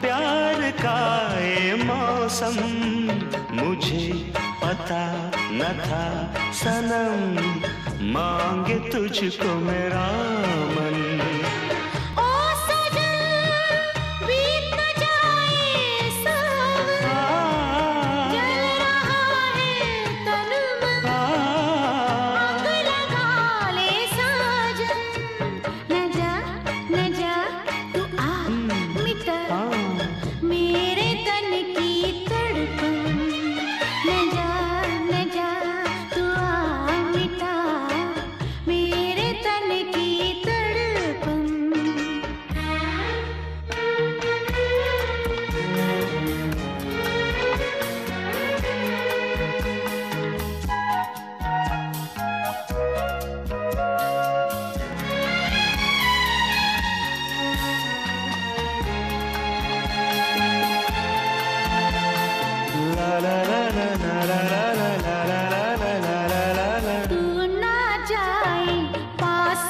प्यार का ये मौसम मुझे पता न था। सनम मांगे तुझको मेरा मन।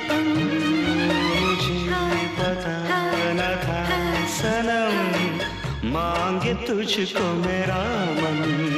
मुझे पता न था। तुझको मेरा मन।